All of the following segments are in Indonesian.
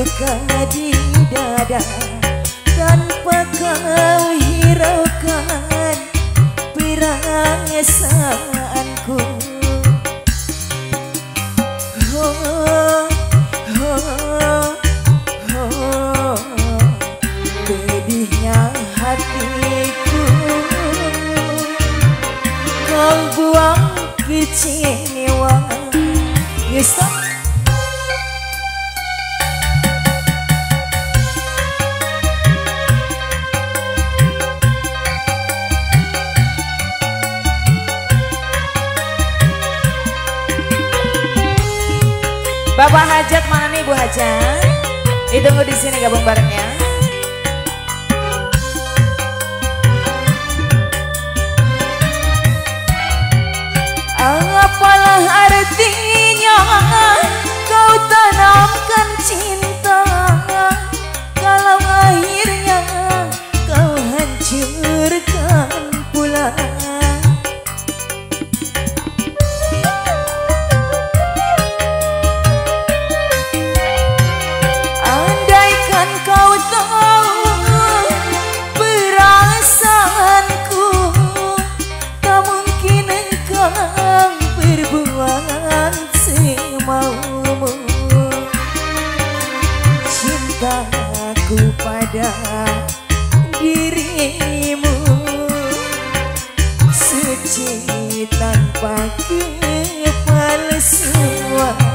luka di dada Tanpa kau hiraukan pirangnya esaanku Oh, oh, oh Pedihnya hatiku. Kau buang kecewa Yes, Bapak Hajat mana nih Bu Hajat? Ditunggu di sini gabung barengnya. dirimu suci tanpa kepalsuan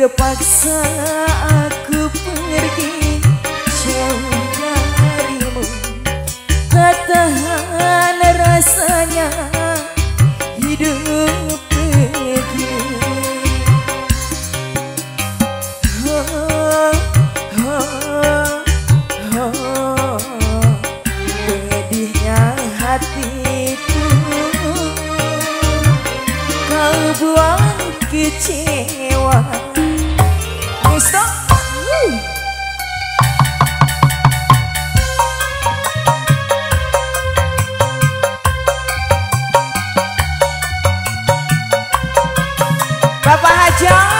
terpaksa aku pergi jauh Bapak Hajang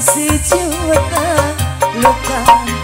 sejuta luka.